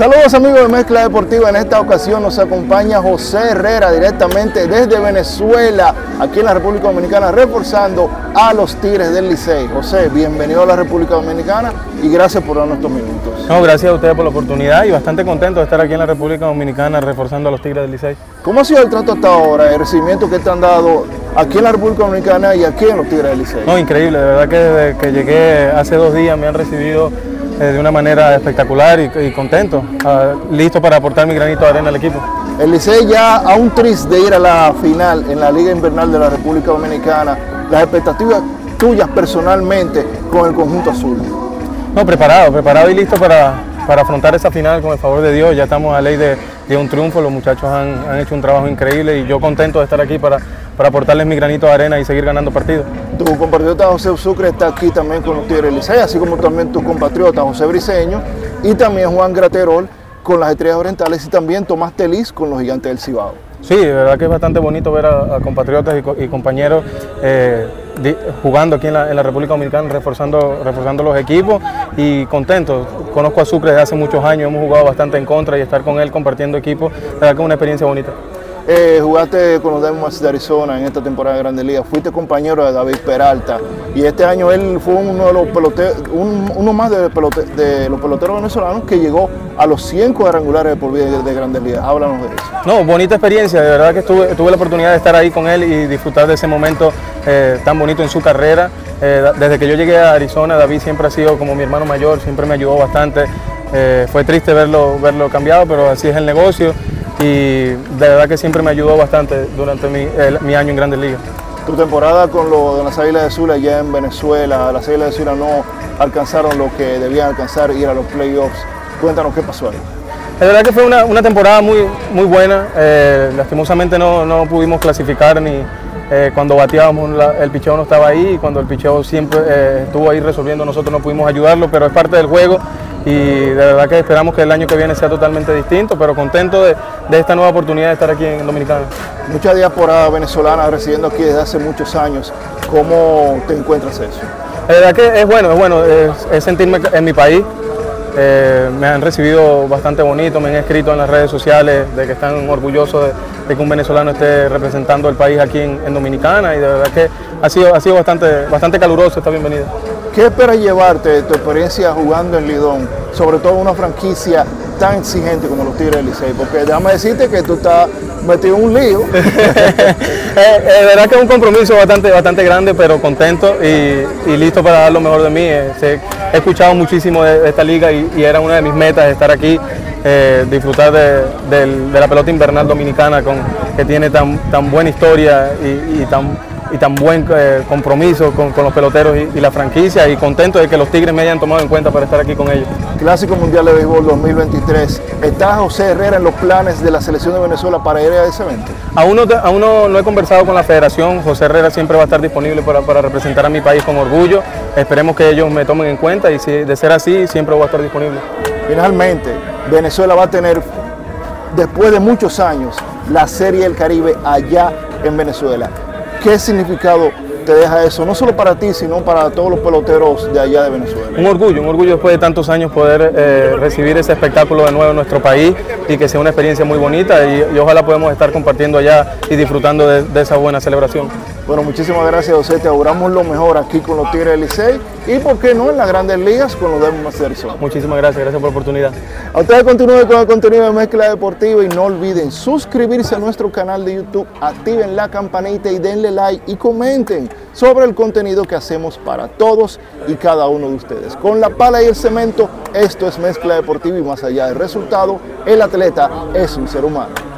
Saludos amigos de Mezcla Deportiva, en esta ocasión nos acompaña José Herrera directamente desde Venezuela, aquí en la República Dominicana, reforzando a los Tigres del Licey. José, bienvenido a la República Dominicana y gracias por darnos estos minutos. No, gracias a ustedes por la oportunidad y bastante contento de estar aquí en la República Dominicana reforzando a los Tigres del Licey. ¿Cómo ha sido el trato hasta ahora, el recibimiento que te han dado aquí en la República Dominicana y aquí en los Tigres del Licey? No, increíble, de verdad que desde que llegué hace dos días me han recibido eh, de una manera espectacular y, contento, ah, listo para aportar mi granito de arena al equipo. El Licey ya a un tris de ir a la final en la Liga Invernal de la República Dominicana, las expectativas tuyas personalmente con el conjunto azul. No, preparado, preparado y listo para, para afrontar esa final con el favor de Dios. Ya estamos a ley de, de un triunfo, los muchachos han, han, hecho un trabajo increíble y yo contento de estar aquí para, para aportarles mi granito de arena y seguir ganando partidos. Tu compatriota José Sucre está aquí también con los Tigres Licey, así como también tu compatriota José Briseño y también Juan Graterol con las Estrellas Orientales y también Tomás Telis con los Gigantes del Cibao. Sí, de verdad que es bastante bonito ver a, a compatriotas y, co y compañeros eh, jugando aquí en la, en la, República Dominicana, reforzando, reforzando los equipos y contento. Conozco a Sucre desde hace muchos años, hemos jugado bastante en contra y estar con él compartiendo equipo, de verdad que es una experiencia bonita. Eh, jugaste con los Demons de Arizona en esta temporada de Grandes Ligas, fuiste compañero de David Peralta y este año él fue uno de los peloteros, un, uno más de, pelote, de, los peloteros venezolanos que llegó a los 100 cuadrangulares de por vida de, de, Grandes Ligas. Háblanos de eso. No, bonita experiencia, de verdad que estuve, tuve la oportunidad de estar ahí con él y disfrutar de ese momento eh, tan bonito en su carrera. Eh, desde que yo llegué a Arizona, David siempre ha sido como mi hermano mayor, siempre me ayudó bastante. Eh, fue triste verlo, verlo cambiado, pero así es el negocio y de verdad que siempre me ayudó bastante durante mi, el, mi año en Grandes Ligas. Tu temporada con, lo, con las Águilas de Sula allá en Venezuela, las Águilas de Sula no alcanzaron lo que debían alcanzar, ir a los playoffs. Cuéntanos qué pasó ahí. La verdad que fue una, una temporada muy, muy buena, eh, lastimosamente no, no, pudimos clasificar ni eh, cuando bateábamos el picheo no estaba ahí y cuando el picheo siempre eh, estuvo ahí resolviendo nosotros no pudimos ayudarlo, pero es parte del juego y de verdad que esperamos que el año que viene sea totalmente distinto, pero contento de, de esta nueva oportunidad de estar aquí en Dominicana. Mucha diáspora venezolana residiendo aquí desde hace muchos años, ¿cómo te encuentras eso? La verdad que es bueno, es bueno, es, es sentirme en mi país, eh, me han recibido bastante bonito, me han escrito en las redes sociales de que están orgullosos que un venezolano esté representando el país aquí en, en, Dominicana y de verdad que ha sido, ha sido bastante, bastante caluroso esta bienvenida. ¿Qué esperas llevarte de tu experiencia jugando en Lidón, sobre todo una franquicia tan exigente como los Tigres del Licey? Porque déjame decirte que tú estás metido en un lío. eh, eh, verdad que es un compromiso bastante, bastante grande, pero contento y, listo para dar lo mejor de mí. Eh, he escuchado muchísimo de, esta liga y, era una de mis metas estar aquí, eh, disfrutar de, la pelota invernal dominicana con, que tiene tan, tan buena historia y tan y tan buen eh, compromiso con, con, los peloteros y, y, la franquicia y contento de que los Tigres me hayan tomado en cuenta para estar aquí con ellos. Clásico Mundial de Béisbol 2023. ¿Está José Herrera en los planes de la selección de Venezuela para ir a ese evento? Aún no, aún no, no he conversado con la federación. José Herrera siempre va a estar disponible para, para, representar a mi país con orgullo. Esperemos que ellos me tomen en cuenta y si de ser así, siempre voy a estar disponible. Finalmente, Venezuela va a tener, después de muchos años, la Serie del Caribe allá en Venezuela. ¿Qué significado te deja eso? No solo para ti, sino para todos los peloteros de allá de Venezuela. Un orgullo, un orgullo después de tantos años poder eh, recibir ese espectáculo de nuevo en nuestro país y que sea una experiencia muy bonita y, ojalá podamos estar compartiendo allá y disfrutando de, esa buena celebración. Bueno, muchísimas gracias José, te auguramos lo mejor aquí con los Tigres del Licey y por qué no en las grandes ligas con los Demons de Arizona. Muchísimas gracias, gracias por la oportunidad. A ustedes continúen con el contenido de Mezcla Deportiva y no olviden suscribirse a nuestro canal de YouTube, activen la campanita y denle like y comenten sobre el contenido que hacemos para todos y cada uno de ustedes. Con la pala y el cemento, esto es Mezcla Deportiva y más allá del resultado, el atleta es un ser humano.